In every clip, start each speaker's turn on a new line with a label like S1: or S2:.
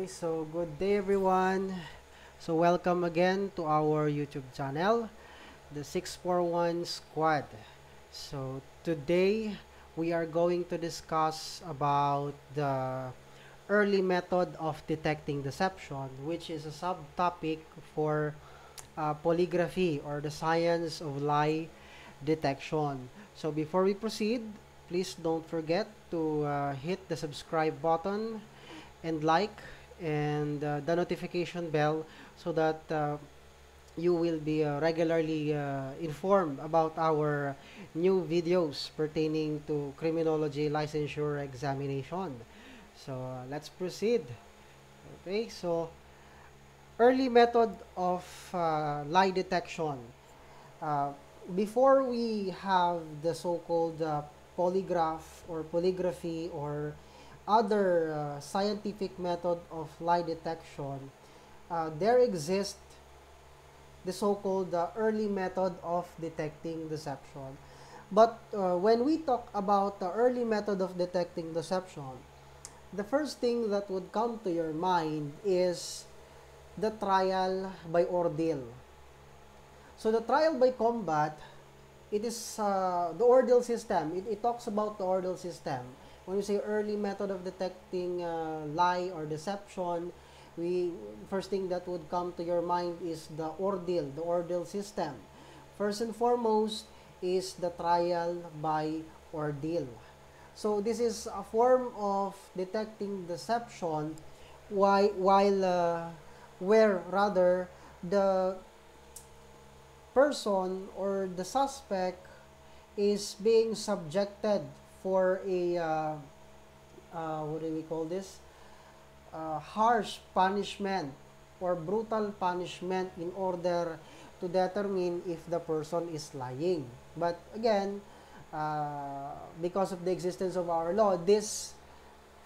S1: Okay, so good day everyone. So welcome again to our YouTube channel, the 641 Squad. So today we are going to discuss about the early method of detecting deception, which is a subtopic for uh, polygraphy or the science of lie detection. So before we proceed, please don't forget to uh, hit the subscribe button and like and uh, the notification bell so that uh, you will be uh, regularly uh, informed about our new videos pertaining to criminology licensure examination. So uh, let's proceed. Okay, so early method of uh, lie detection. Before we have the so-called polygraph or polygraphy or other uh, scientific method of lie detection, uh, there exists the so-called uh, early method of detecting deception. But uh, when we talk about the early method of detecting deception, the first thing that would come to your mind is the trial by ordeal. So the trial by combat, it is uh, the ordeal system. It, it talks about the ordeal system. When you say early method of detecting uh, lie or deception, we first thing that would come to your mind is the ordeal, the ordeal system. First and foremost is the trial by ordeal. So this is a form of detecting deception while, while uh, where rather the person or the suspect is being subjected for a uh, uh, what do we call this? Uh, harsh punishment or brutal punishment in order to determine if the person is lying. But again uh, because of the existence of our law this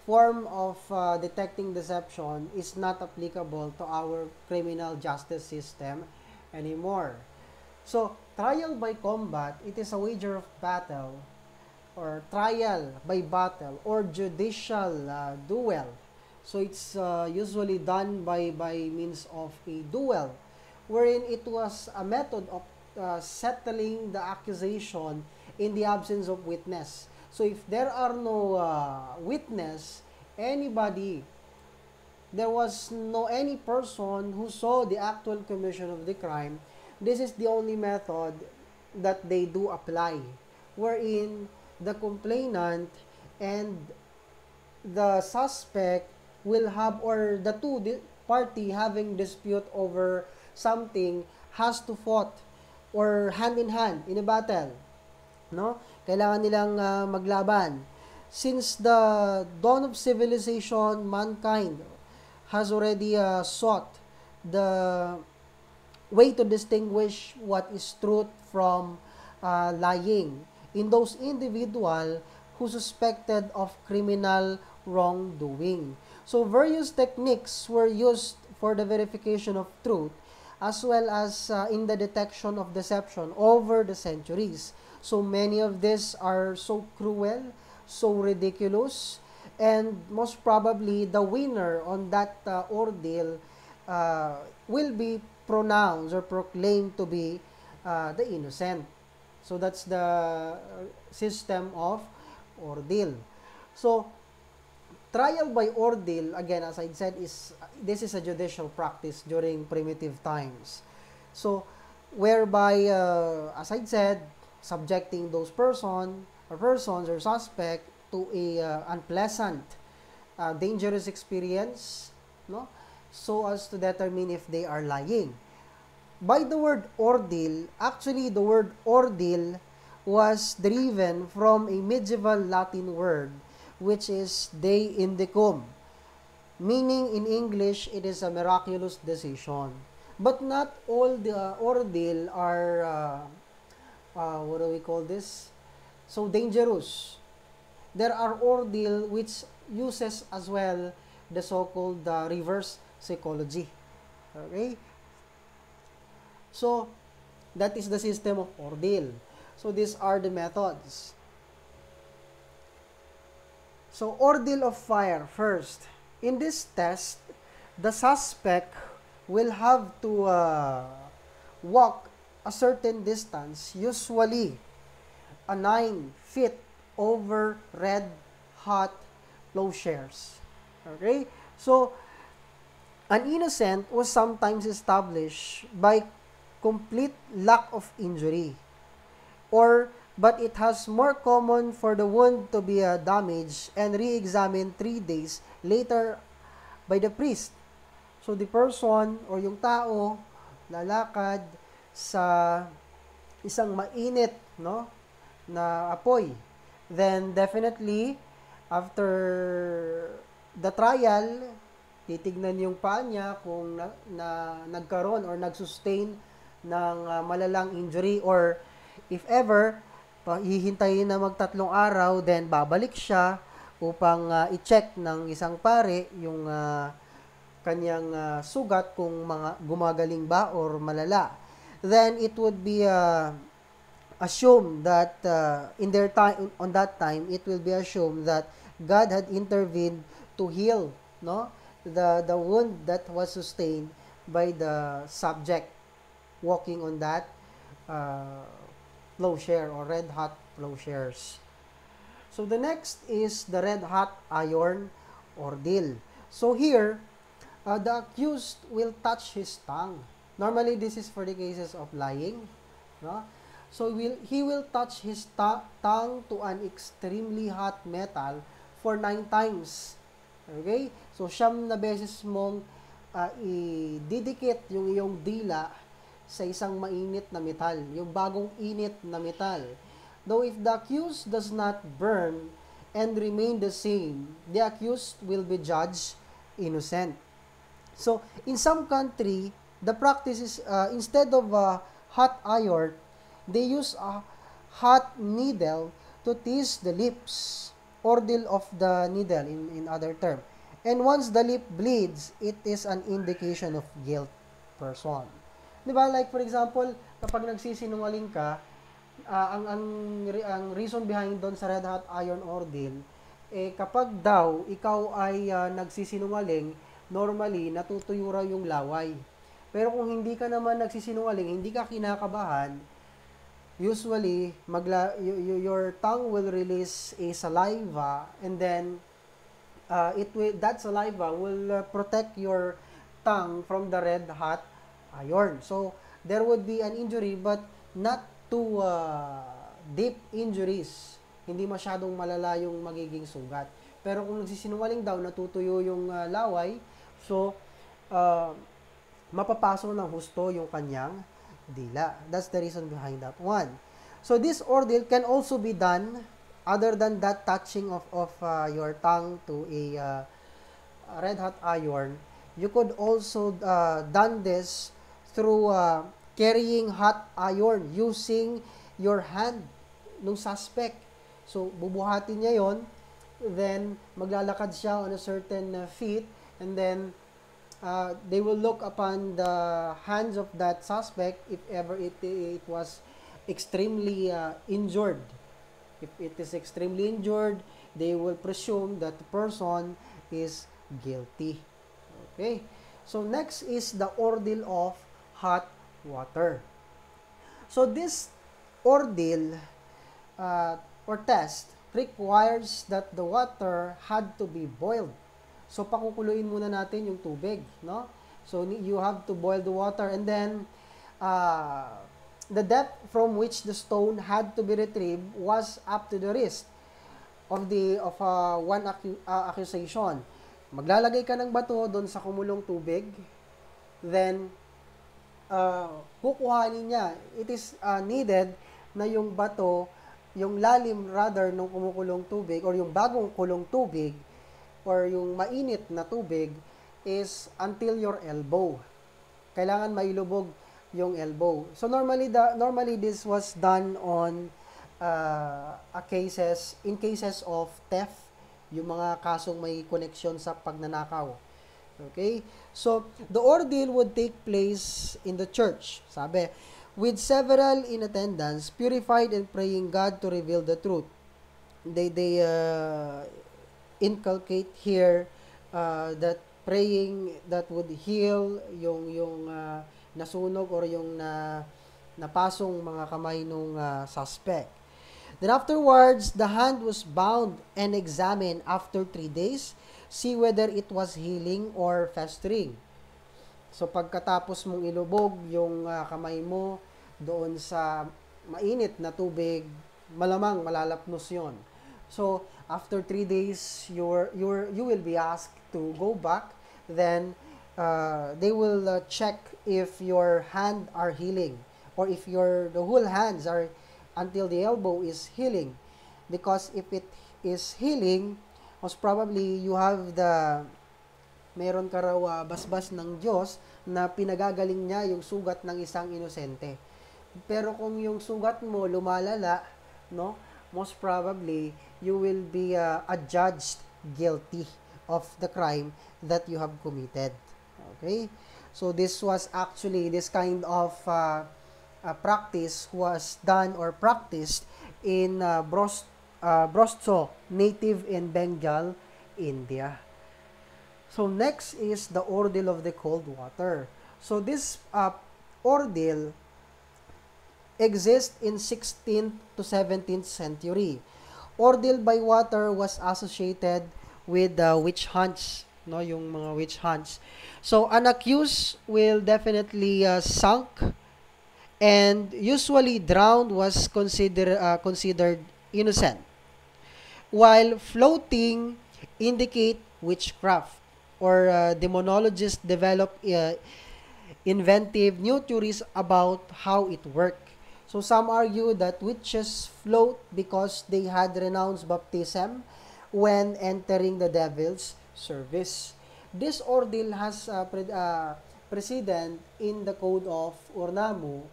S1: form of uh, detecting deception is not applicable to our criminal justice system anymore. So trial by combat it is a wager of battle or trial by battle or judicial uh, duel. So it's uh, usually done by, by means of a duel wherein it was a method of uh, settling the accusation in the absence of witness. So if there are no uh, witness, anybody, there was no any person who saw the actual commission of the crime, this is the only method that they do apply, wherein the complainant and the suspect will have or the two party having dispute over something has to fought or hand in hand in a battle no? Kailangan nilang uh, maglaban. Since the dawn of civilization mankind has already uh, sought the way to distinguish what is truth from uh, lying in those individual who suspected of criminal wrongdoing. So various techniques were used for the verification of truth as well as uh, in the detection of deception over the centuries. So many of these are so cruel, so ridiculous, and most probably the winner on that uh, ordeal uh, will be pronounced or proclaimed to be uh, the innocent. So that's the uh, system of ordeal. So trial by ordeal again as I said is this is a judicial practice during primitive times. So whereby uh, as I said subjecting those person or persons or suspect to a uh, unpleasant uh, dangerous experience no so as to determine if they are lying by the word ordeal, actually the word ordeal was driven from a medieval Latin word which is de indicum. Meaning in English, it is a miraculous decision. But not all the uh, ordeal are, uh, uh, what do we call this? So dangerous. There are ordeal which uses as well the so-called uh, reverse psychology. Okay? So, that is the system of ordeal. So, these are the methods. So, ordeal of fire first. In this test, the suspect will have to uh, walk a certain distance, usually a 9 feet over red hot plowshares. Okay? So, an innocent was sometimes established by complete lack of injury or but it has more common for the wound to be uh, damaged and re-examined three days later by the priest. So the person or yung tao lalakad sa isang mainit no na apoy. Then definitely after the trial titignan yung paa niya kung na, na nagkaroon or nagsustain ng uh, malalang injury or if ever hihintayin na magtatlong araw, then babalik siya upang uh, i-check ng isang pare yung uh, kanyang uh, sugat kung mga gumagaling ba or malala. Then it would be uh, assumed that uh, in their time on that time it will be assumed that God had intervened to heal no the the wound that was sustained by the subject walking on that uh, plowshare or red hot plowshares. So the next is the red hot iron ordeal. So here, uh, the accused will touch his tongue. Normally, this is for the cases of lying. No? So will, he will touch his tongue to an extremely hot metal for nine times. Okay? So siyam na beses mong uh, i-didikit yung iyong dila sa isang mainit na metal, yung bagong init na metal. Though if the accused does not burn and remain the same, the accused will be judged innocent. So, in some country, the practice is, uh, instead of a hot iron, they use a hot needle to tease the lips, ordeal of the needle in, in other term. And once the lip bleeds, it is an indication of guilt person. 'Di ba? Like for example, kapag nagsisinungaling ka, uh, ang ang ang reason behind doon sa red hot iron ordeal eh kapag daw ikaw ay uh, nagsisinungaling, normally natutuyo raw yung laway. Pero kung hindi ka naman nagsisinungaling, hindi ka kinakabahan, usually magla y- y- your tongue will release a saliva and then uh, it will that saliva will uh, protect your tongue from the red hot iron. So, there would be an injury but not too uh, deep injuries. Hindi masyadong malala yung magiging sugat. Pero kung nagsisinungaling daw, natutuyo yung uh, laway, so, uh, mapapaso ng husto yung kanyang dila. That's the reason behind that one. So, this ordeal can also be done other than that touching of, of uh, your tongue to a uh, red hot iron. You could also uh, done this through uh, carrying hot iron using your hand ng suspect. So, bubuhatin niya yon then maglalakad siya on a certain uh, feet, and then uh, they will look upon the hands of that suspect if ever it, it was extremely uh, injured. If it is extremely injured, they will presume that the person is guilty. Okay? So next is the ordeal of hot water. So this ordeal uh, or test requires that the water had to be boiled. So pakukuluin muna natin yung tubig, no? So you have to boil the water and then uh, the depth from which the stone had to be retrieved was up to the wrist of the of uh, one acu- uh, accusation. Maglalagay ka ng bato doon sa kumulong tubig, then uh, kukuhanin niya. It is uh, needed na yung bato, yung lalim rather nung kumukulong tubig or yung bagong kulong tubig or yung mainit na tubig is until your elbow. Kailangan mailubog yung elbow. So normally the normally this was done on uh, a cases in cases of theft, yung mga kasong may koneksyon sa pagnanakaw. Okay? So, the ordeal would take place in the church. Sabi, with several in attendance, purified and praying God to reveal the truth. They, they uh, inculcate here uh, that praying that would heal yung yung uh, nasunog or yung na napasong mga kamay nung uh, suspect. Then afterwards, the hand was bound and examined after three days, see whether it was healing or festering. So pagkatapos mong ilubog yung uh, kamay mo doon sa mainit na tubig, malamang malalapnos yon. So after three days, you're, you're, you will be asked to go back. Then uh, they will uh, check if your hand are healing or if your the whole hands are until the elbow is healing. Because if it is healing, most probably you have the meron ka raw uh, basbas ng Diyos na pinagagaling niya yung sugat ng isang inosente. Pero kung yung sugat mo lumalala, no, most probably you will be uh, adjudged guilty of the crime that you have committed. Okay? So this was actually this kind of uh, uh, practice was done or practiced in uh, Bros uh, Brostso, native in Bengal, India. So next is the ordeal of the cold water. So this uh, ordeal exists in 16th to 17th century. Ordeal by water was associated with the uh, witch hunts, no, yung mga witch hunts. So an accused will definitely uh, sunk and usually drowned was consider uh, considered innocent. While floating indicate witchcraft or uh, demonologists develop uh, inventive new theories about how it worked. So some argue that witches float because they had renounced baptism when entering the devil's service. This ordeal has a pre- uh, precedent in the code of Urnamu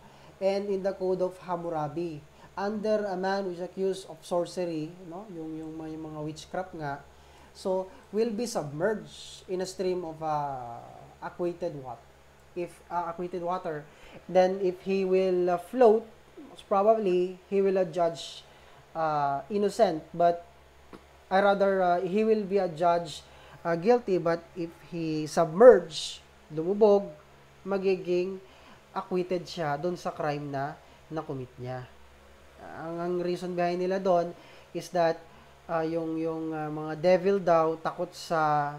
S1: and in the code of Hammurabi. Under a man who is accused of sorcery, no, yung yung yung mga witchcraft nga, So, will be submerged in a stream of uh, aquated water. If uh, aquated water, then if he will uh, float, most probably he will uh, judge uh, innocent, but I rather uh, he will be a judge uh, guilty, but if he submerge, lumubog, magiging acquitted siya doon sa crime na na-commit niya. Ang, ang reason behind nila doon is that uh, yung yung uh, mga devil daw takot sa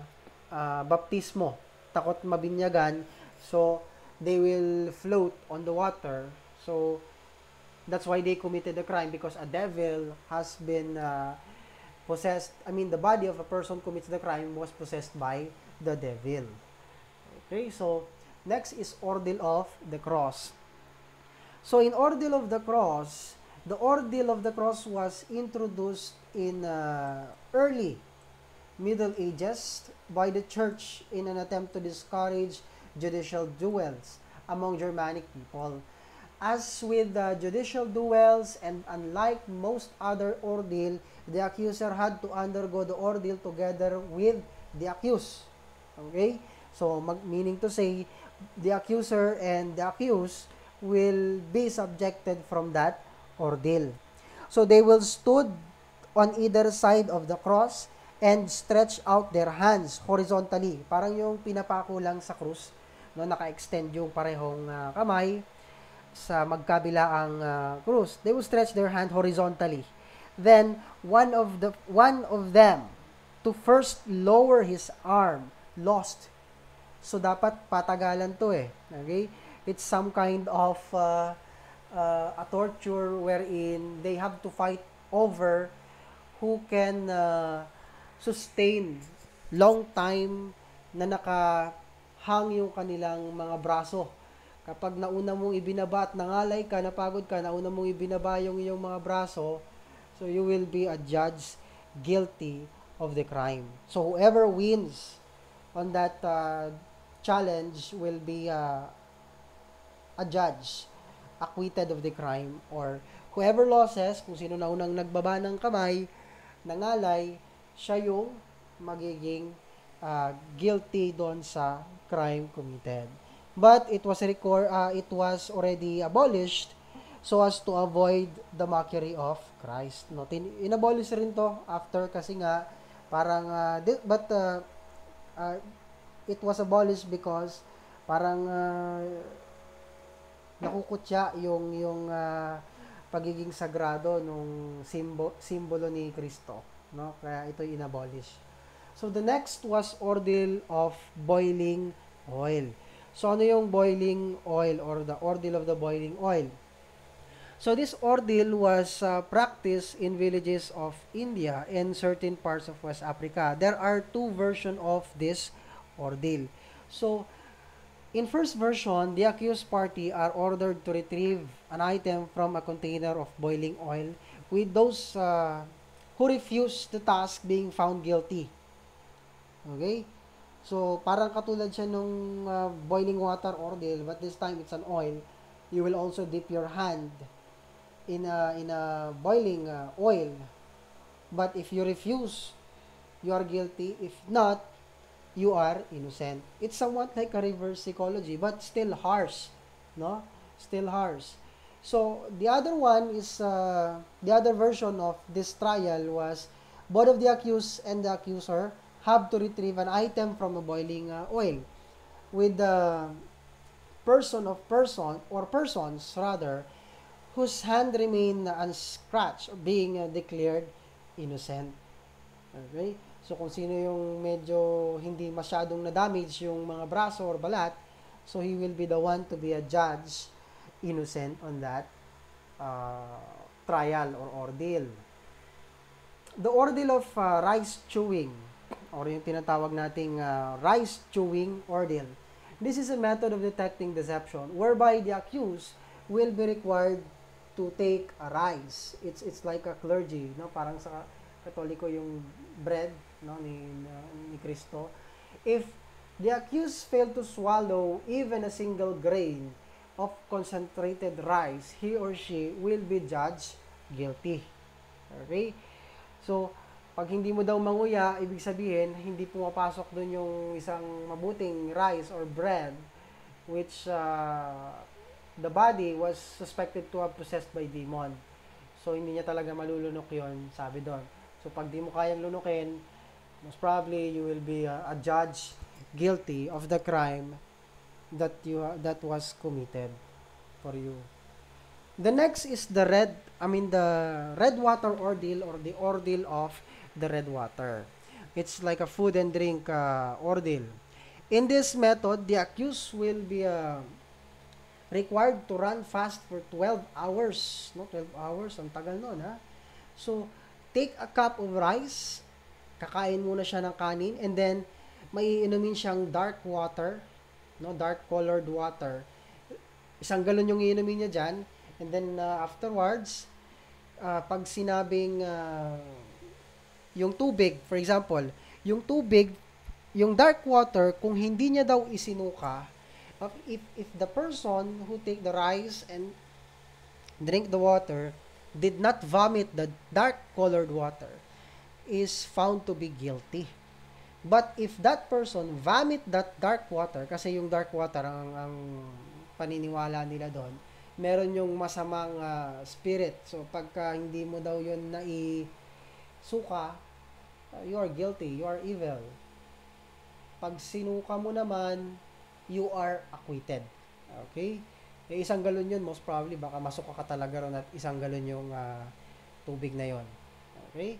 S1: uh, baptismo, takot mabinyagan. So they will float on the water. So that's why they committed the crime because a devil has been uh, possessed. I mean, the body of a person commits the crime was possessed by the devil. Okay, so next is ordeal of the cross. So in ordeal of the cross, the ordeal of the cross was introduced in uh, early Middle Ages by the church in an attempt to discourage judicial duels among Germanic people. As with the judicial duels and unlike most other ordeal, the accuser had to undergo the ordeal together with the accused. Okay? So, mag, meaning to say, the accuser and the accused will be subjected from that ordeal. So, they will stood on either side of the cross and stretch out their hands horizontally. Parang yung pinapako lang sa krus, no, naka-extend yung parehong uh, kamay sa magkabilaang uh, krus. They will stretch their hand horizontally. Then one of the one of them to first lower his arm lost. So dapat patagalan to eh. Okay? It's some kind of uh, uh, a torture wherein they have to fight over who can uh, sustain long time na nakahang yung kanilang mga braso. Kapag nauna mong ibinaba at nangalay ka, napagod ka, nauna mong ibinaba yung iyong mga braso, so you will be a judge guilty of the crime. So whoever wins on that uh, challenge will be uh, a judge acquitted of the crime or whoever loses, kung sino na unang nagbaba ng kamay, nangalay, siya yung magiging uh, guilty doon sa crime committed. But it was record, uh, it was already abolished so as to avoid the mockery of Christ. No, tin inabolish rin to after kasi nga parang uh, but uh, uh, it was abolished because parang uh, nakukutya yung yung uh, pagiging sagrado nung simbo, simbolo ni Kristo, no? Kaya ito inabolish. So the next was ordeal of boiling oil. So ano yung boiling oil or the ordeal of the boiling oil? So this ordeal was uh, practiced in villages of India and certain parts of West Africa. There are two versions of this ordeal. So in first version, the accused party are ordered to retrieve an item from a container of boiling oil with those uh, who refuse the task being found guilty. Okay? So, parang katulad siya nung uh, boiling water ordeal, but this time it's an oil. You will also dip your hand in a, in a boiling uh, oil. But if you refuse, you are guilty. If not, you are innocent. It's somewhat like a reverse psychology, but still harsh. No? Still harsh. So, the other one is, uh, the other version of this trial was both of the accused and the accuser have to retrieve an item from a boiling uh, oil with the person of person or persons rather whose hand remain unscratched being uh, declared innocent. Okay? So, kung sino yung medyo hindi masyadong na-damage yung mga braso or balat, so he will be the one to be a judge innocent on that uh, trial or ordeal. The ordeal of uh, rice chewing or yung tinatawag nating uh, rice chewing ordeal. This is a method of detecting deception whereby the accused will be required to take a rice. It's it's like a clergy, no? Parang sa Katoliko yung bread, no, ni ni Kristo. If the accused fail to swallow even a single grain of concentrated rice, he or she will be judged guilty. Okay? So, pag hindi mo daw manguya, ibig sabihin, hindi pumapasok doon yung isang mabuting rice or bread which uh, the body was suspected to have possessed by demon. So, hindi niya talaga malulunok yon sabi doon. So, pag di mo kayang lunukin, most probably you will be a, a judge guilty of the crime that you that was committed for you. The next is the red, I mean the red water ordeal or the ordeal of the red water. It's like a food and drink uh, ordeal. In this method, the accused will be uh, required to run fast for 12 hours. No, 12 hours. Ang tagal nun, ha? So, take a cup of rice. Kakain muna siya ng kanin. And then, may inumin siyang dark water. No, dark colored water. Isang galon yung inumin niya dyan. And then, uh, afterwards, uh, pag sinabing uh, yung tubig, for example, yung tubig, yung dark water, kung hindi niya daw isinuka, if if the person who take the rice and drink the water did not vomit the dark colored water is found to be guilty. But if that person vomit that dark water, kasi yung dark water ang, ang paniniwala nila doon, meron yung masamang uh, spirit. So pagka hindi mo daw yun na suka, uh, you are guilty, you are evil. Pag sinuka mo naman, you are acquitted. Okay? E isang galon yun, most probably, baka masuka ka talaga ron at isang galon yung uh, tubig na yon. Okay?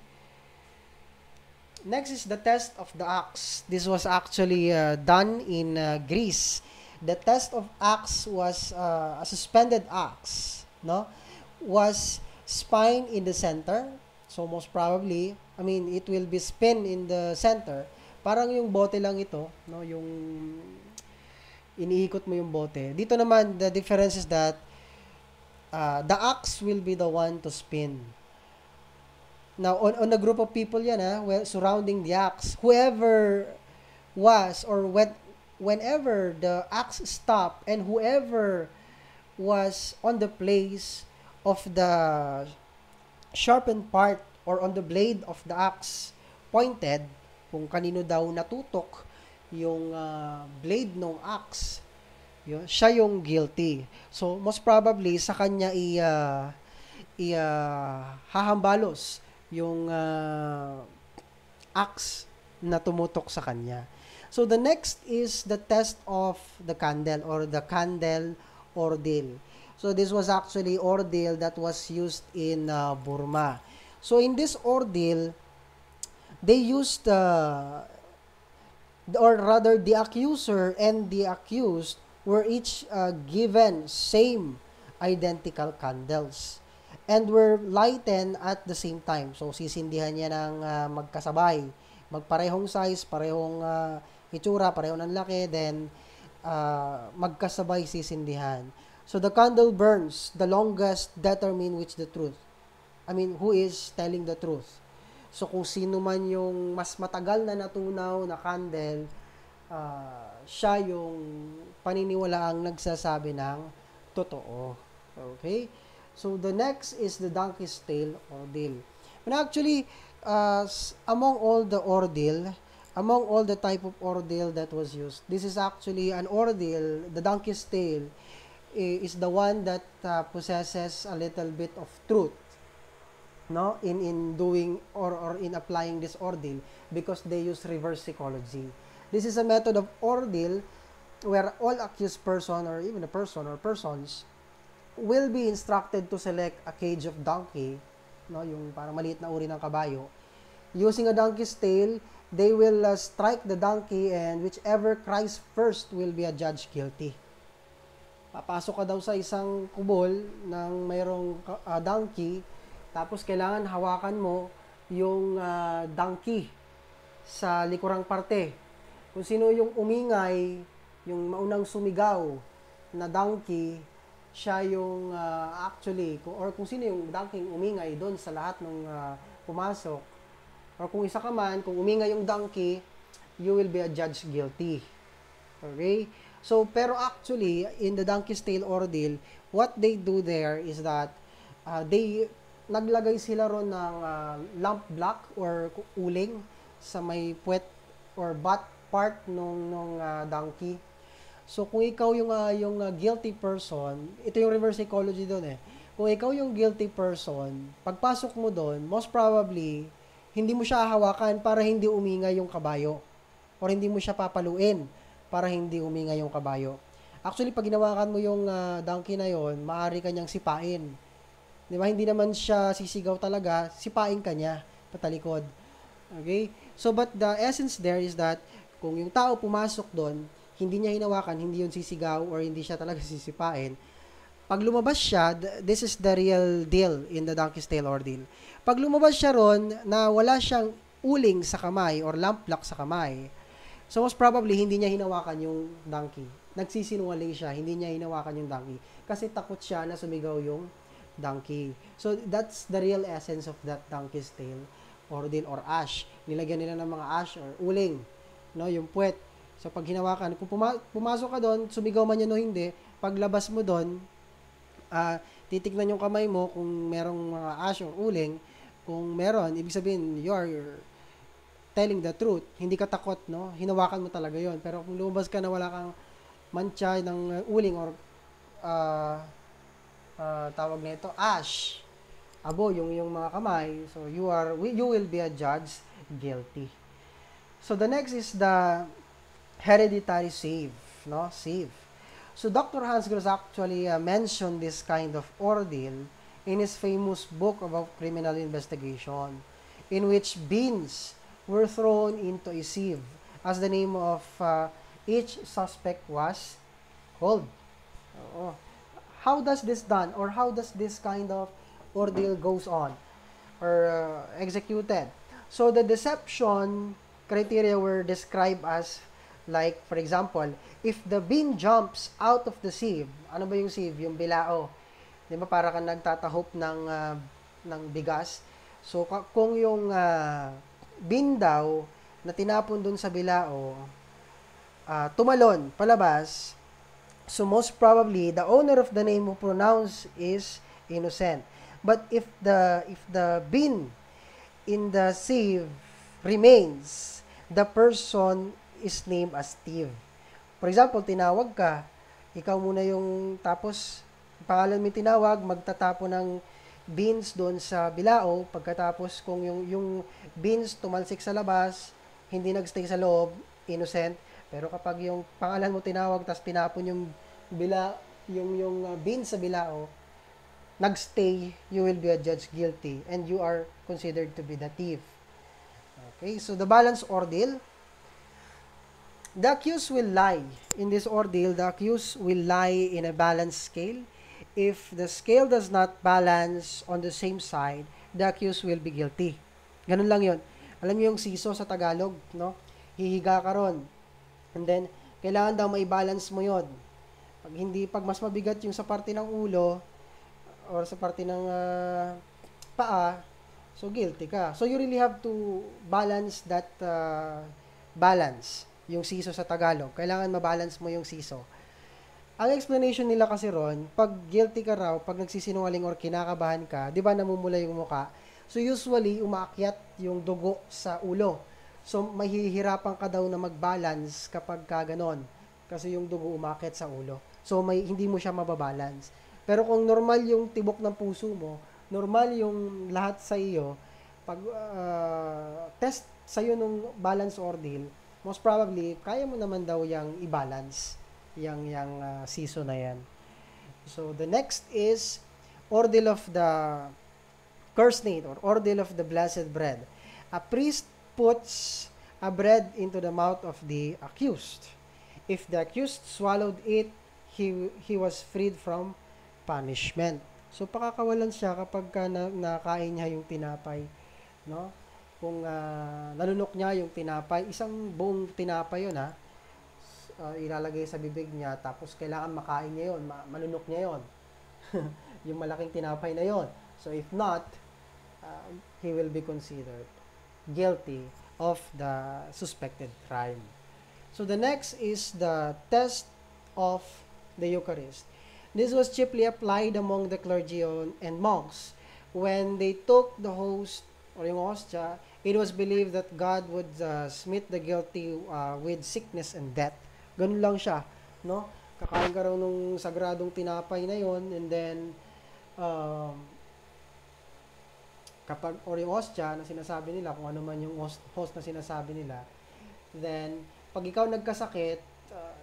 S1: Next is the test of the axe. This was actually uh, done in uh, Greece. The test of axe was uh, a suspended axe, no? Was spine in the center. So most probably, I mean, it will be spin in the center. Parang yung bote lang ito, no? Yung iniikot mo yung bote. Dito naman, the difference is that uh, the axe will be the one to spin. Now, on, on a group of people yan, ha, well, surrounding the axe, whoever was or when, whenever the axe stopped and whoever was on the place of the sharpened part or on the blade of the axe pointed, kung kanino daw natutok, yung uh, blade ng axe, yun, siya yung guilty. So, most probably, sa kanya i, uh, i uh, hahambalos yung uh, axe na tumutok sa kanya. So the next is the test of the candle or the candle ordeal. So this was actually ordeal that was used in uh, Burma. So in this ordeal, they used uh, or rather the accuser and the accused were each uh, given same identical candles and were lightened at the same time. So sisindihan niya ng uh, magkasabay, magparehong size, parehong uh, itsura, parehong ng laki, then uh, magkasabay sisindihan. So the candle burns the longest determine which the truth. I mean, who is telling the truth. So kung sino man yung mas matagal na natunaw na candle, uh, siya yung paniniwalaang nagsasabi ng totoo. Okay? So the next is the donkey's tail ordeal. And actually, uh, among all the ordeal, among all the type of ordeal that was used, this is actually an ordeal, the donkey's tail, is the one that uh, possesses a little bit of truth no in in doing or or in applying this ordeal because they use reverse psychology this is a method of ordeal where all accused person or even a person or persons will be instructed to select a cage of donkey, no, yung parang maliit na uri ng kabayo. Using a donkey's tail, they will uh, strike the donkey and whichever cries first will be adjudged guilty. Papasok ka daw sa isang kubol ng mayroong uh, donkey, tapos kailangan hawakan mo yung uh, donkey sa likurang parte. Kung sino yung umingay, yung maunang sumigaw na donkey, siya yung uh, actually or kung sino yung donkey umingay doon sa lahat ng uh, pumasok. Or kung isa ka man kung umingay yung donkey you will be adjudged guilty. Okay? So pero actually in the donkey's tail ordeal what they do there is that uh, they naglagay sila ron ng uh, lamp block or uling sa may puwet or butt part nung nung uh, donkey So kung ikaw yung uh, yung uh, guilty person, ito yung reverse psychology doon eh. Kung ikaw yung guilty person, pagpasok mo doon, most probably hindi mo siya hawakan para hindi umingay yung kabayo or hindi mo siya papaluin para hindi umingay yung kabayo. Actually, pag ginawakan mo yung uh, donkey na yon, maaari kanyang sipain. Di ba? Hindi naman siya sisigaw talaga, sipain kanya patalikod. Okay? So, but the essence there is that kung yung tao pumasok doon, hindi niya hinawakan, hindi yun sisigaw or hindi siya talaga sisipain. Pag lumabas siya, this is the real deal in the donkey's tail ordeal. Pag lumabas siya ron na wala siyang uling sa kamay or lamplock sa kamay, so most probably hindi niya hinawakan yung donkey. Nagsisinungaling siya, hindi niya hinawakan yung donkey kasi takot siya na sumigaw yung donkey. So that's the real essence of that donkey's tail ordeal or ash. Nilagyan nila ng mga ash or uling, no, yung puwet So, pag hinawakan, kung puma- pumasok ka doon, sumigaw man yan o hindi, paglabas mo doon, uh, titignan yung kamay mo kung merong mga ash or uling. Kung meron, ibig sabihin, you are telling the truth. Hindi ka takot, no? Hinawakan mo talaga yon Pero kung lumabas ka na wala kang mancha ng uling or uh, uh, tawag na ito, ash, abo, yung, yung mga kamay, so you are, you will be adjudged guilty. So the next is the hereditary save, no? Save. So Dr. Hans Gross actually uh, mentioned this kind of ordeal in his famous book about criminal investigation, in which beans were thrown into a sieve as the name of uh, each suspect was called. Oh. How does this done or how does this kind of ordeal goes on or uh, executed? So the deception criteria were described as Like, for example, if the bean jumps out of the sieve, ano ba yung sieve? Yung bilao. Di ba para kang nagtatahop ng, uh, ng bigas. So, kung yung uh, bean daw na tinapon dun sa bilao, uh, tumalon, palabas, so most probably, the owner of the name who pronounced is innocent. But if the if the bean in the sieve remains, the person is named as Steve. For example, tinawag ka, ikaw muna yung tapos pangalan mo tinawag, magtatapo ng beans doon sa bilao, pagkatapos kung yung, yung beans tumalsik sa labas, hindi nagstay sa loob, innocent. Pero kapag yung pangalan mo tinawag, tapos tinapon yung bila, yung, yung uh, bin sa bilao, nagstay, you will be adjudged guilty and you are considered to be the thief. Okay, so the balance ordeal, the accused will lie. In this ordeal, the accused will lie in a balanced scale. If the scale does not balance on the same side, the accused will be guilty. Ganun lang yon. Alam niyo yung siso sa Tagalog, no? Hihiga ka ron. And then, kailangan daw may balance mo yon. Pag hindi, pag mas mabigat yung sa parte ng ulo, or sa parte ng uh, paa, so guilty ka. So you really have to balance that uh, balance, yung siso sa Tagalog. Kailangan mabalance mo yung siso. Ang explanation nila kasi ron, pag guilty ka raw, pag nagsisinungaling or kinakabahan ka, di ba namumula yung muka? So usually, umaakyat yung dugo sa ulo. So mahihirapan ka daw na mag-balance kapag ka ganon. Kasi yung dugo umakyat sa ulo. So may hindi mo siya mababalance. Pero kung normal yung tibok ng puso mo, normal yung lahat sa iyo, pag uh, test sa iyo nung balance ordeal, most probably kaya mo naman daw yang i-balance yang yang uh, season na yan. So the next is ordeal of the cursed or ordeal of the blessed bread. A priest puts a bread into the mouth of the accused. If the accused swallowed it, he he was freed from punishment. So pakakawalan siya kapag ka na, nakain niya yung tinapay, no? Kung uh, nalunok niya yung tinapay, isang buong tinapay 'yon ha. Uh, ilalagay sa bibig niya tapos kailangan makain niya 'yon, ma- malunok niya 'yon. yung malaking tinapay na 'yon. So if not, uh, he will be considered guilty of the suspected crime. So the next is the test of the Eucharist. This was chiefly applied among the clergy and monks. When they took the host or yung hostya, it was believed that God would uh, smite the guilty uh, with sickness and death. Ganun lang siya, no? Kakain ka raw nung sagradong tinapay na yon and then um, kapag or yung hostya na sinasabi nila kung ano man yung host, host na sinasabi nila then pag ikaw nagkasakit uh,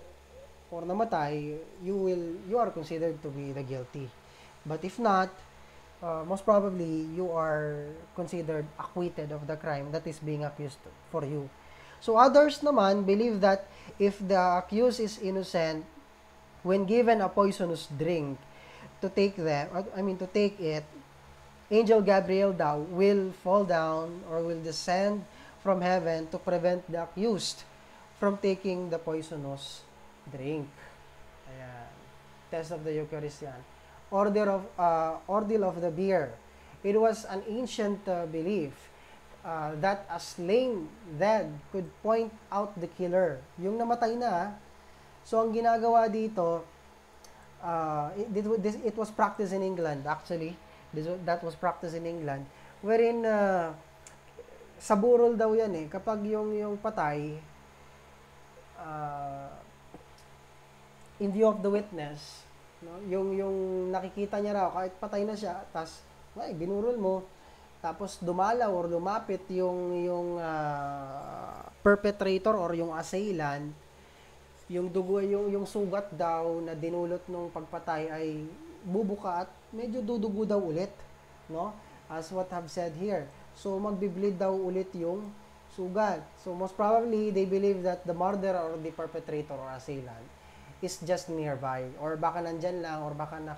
S1: or namatay, you will you are considered to be the guilty. But if not, uh, most probably you are considered acquitted of the crime that is being accused for you. So others naman believe that if the accused is innocent, when given a poisonous drink to take them, I mean to take it, Angel Gabriel daw will fall down or will descend from heaven to prevent the accused from taking the poisonous drink. Ayan. Test of the Eucharist yan. Order of, uh, ordeal of the beer. It was an ancient uh, belief uh, that a slain dead could point out the killer. Yung namatay na, so ang ginagawa dito, uh, it, this, it was practiced in England actually. This, that was practiced in England. Wherein, uh, sa burol daw yan eh. Kapag yung, yung patay, uh, in view of the witness, no, yung yung nakikita niya raw kahit patay na siya, tas ay binurol mo, tapos dumalaw or lumapit yung yung uh, perpetrator or yung assailant, yung dugo yung yung sugat daw na dinulot nung pagpatay ay bubuka at medyo dudugo daw ulit, no? As what have said here. So magbi-bleed daw ulit yung sugat. So most probably they believe that the murderer or the perpetrator or assailant is just nearby or baka nandyan lang or baka na,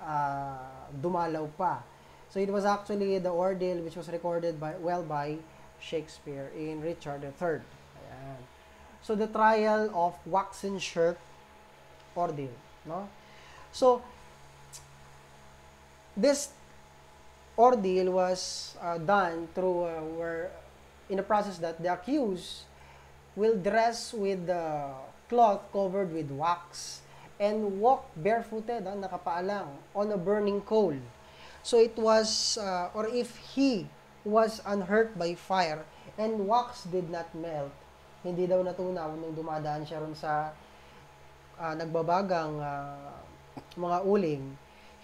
S1: uh, dumalaw pa. So it was actually the ordeal which was recorded by well by Shakespeare in Richard III. Ayan. So the trial of waxen shirt ordeal, no? So this ordeal was uh, done through uh, where in the process that the accused will dress with the cloth covered with wax and walk barefooted, ah, nakapaalang, on a burning coal. So it was, uh, or if he was unhurt by fire and wax did not melt, hindi daw natunaw nung dumadaan siya ron sa uh, nagbabagang uh, mga uling,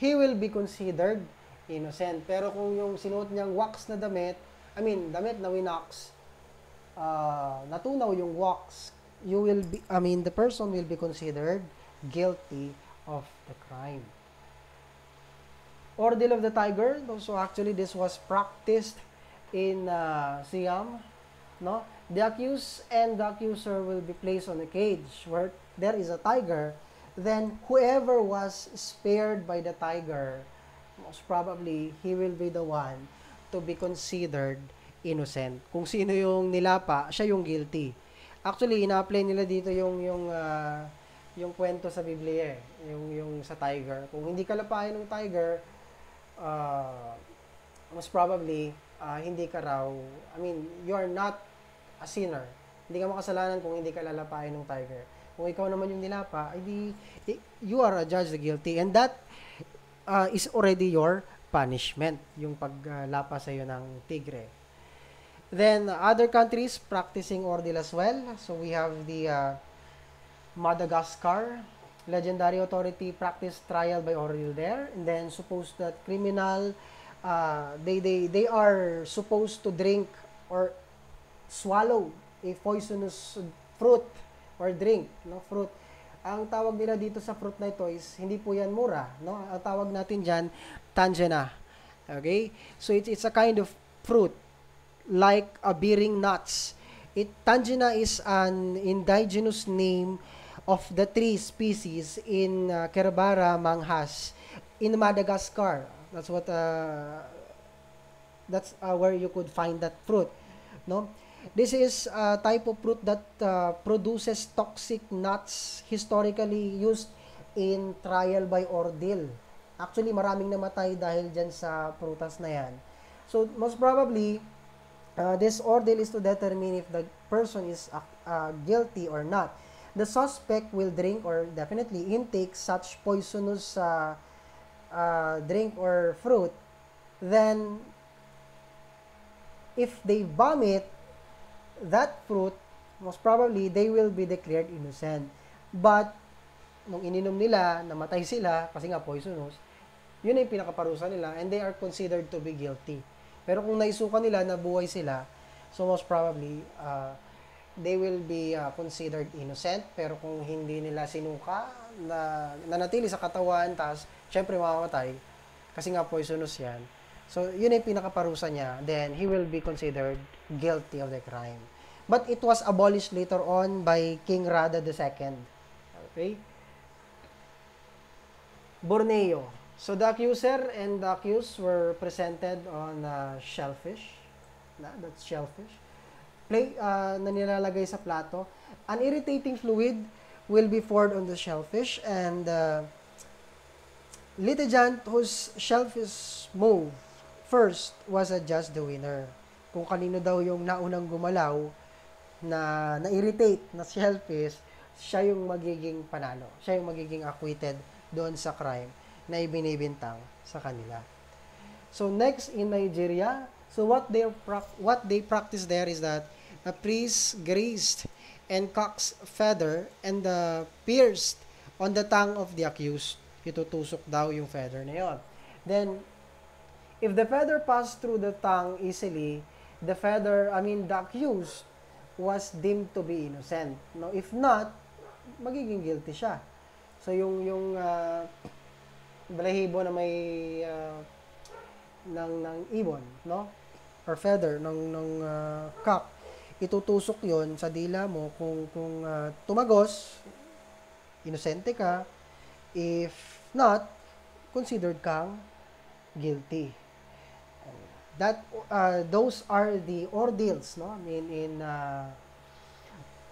S1: he will be considered innocent. Pero kung yung sinuot niyang wax na damit, I mean, damit na winox, uh, natunaw yung wax, you will be, I mean, the person will be considered guilty of the crime. Ordeal of the tiger, so actually this was practiced in uh, Siam, no? The accused and the accuser will be placed on a cage where there is a tiger. Then whoever was spared by the tiger, most probably he will be the one to be considered innocent. Kung sino yung nilapa, siya yung guilty. Actually, ina-apply nila dito yung yung uh, yung kwento sa Biblia eh, yung yung sa tiger. Kung hindi ka lapain ng tiger, uh, most probably uh, hindi ka raw, I mean, you are not a sinner. Hindi ka makasalanan kung hindi ka lalapain ng tiger. Kung ikaw naman yung nilapa, hindi, you are a judge the guilty. And that uh, is already your punishment, yung paglapa uh, sa iyo ng tigre. Then, other countries practicing ordeal as well. So, we have the uh, Madagascar. Legendary authority practice trial by ordeal there. And then, suppose that criminal, uh, they, they, they are supposed to drink or swallow a poisonous fruit or drink, no, fruit. Ang tawag nila dito sa fruit na ito is, hindi po yan mura, no? Ang tawag natin diyan, tangena. Okay? So, it's, it's a kind of fruit like a bearing nuts. It, Tangina is an indigenous name of the tree species in uh, Kerbara manghas in Madagascar. That's what uh, that's uh, where you could find that fruit, no? This is a type of fruit that uh, produces toxic nuts historically used in trial by ordeal. Actually, maraming namatay dahil dyan sa prutas na yan. So, most probably, Uh, this ordeal is to determine if the person is uh, uh, guilty or not. The suspect will drink or definitely intake such poisonous uh, uh, drink or fruit. Then, if they vomit that fruit, most probably they will be declared innocent. But, nung ininom nila, namatay sila kasi nga poisonous, yun yung pinakaparusa nila and they are considered to be guilty. Pero kung naisuka nila na buhay sila, so most probably, uh, they will be uh, considered innocent. Pero kung hindi nila sinuka, na nanatili sa katawan, tapos syempre mamamatay, kasi nga poisonous yan. So, yun yung pinakaparusa niya. Then, he will be considered guilty of the crime. But it was abolished later on by King Rada II. Okay? Borneo. So the accuser and the accused were presented on uh, shellfish. Na, that's shellfish. Play, uh, na nilalagay sa plato. An irritating fluid will be poured on the shellfish and uh, litigant whose shellfish move first was adjust the winner. Kung kanino daw yung naunang gumalaw na na-irritate na shellfish, siya yung magiging panalo. Siya yung magiging acquitted doon sa crime na ibinibintang sa kanila. So next in Nigeria, so what they what they practice there is that a priest greased and cock's feather and the pierced on the tongue of the accused. Itutusok daw yung feather na yon. Then, if the feather passed through the tongue easily, the feather, I mean, the accused was deemed to be innocent. No, if not, magiging guilty siya. So, yung, yung uh, balahibo na may uh, ng ng ibon, no? Or feather ng ng uh, cock. Itutusok 'yon sa dila mo kung kung uh, tumagos, inosente ka. If not, considered kang guilty. That uh, those are the ordeals, no? In in uh,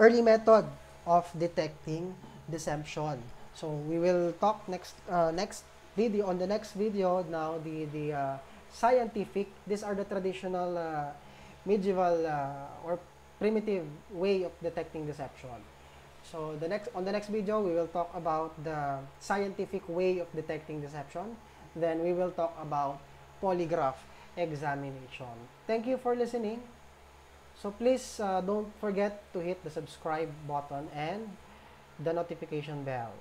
S1: early method of detecting deception. So we will talk next uh, next video on the next video now the the uh, scientific these are the traditional uh, medieval uh, or primitive way of detecting deception. So the next on the next video we will talk about the scientific way of detecting deception. Then we will talk about polygraph examination. Thank you for listening. So please uh, don't forget to hit the subscribe button and the notification bell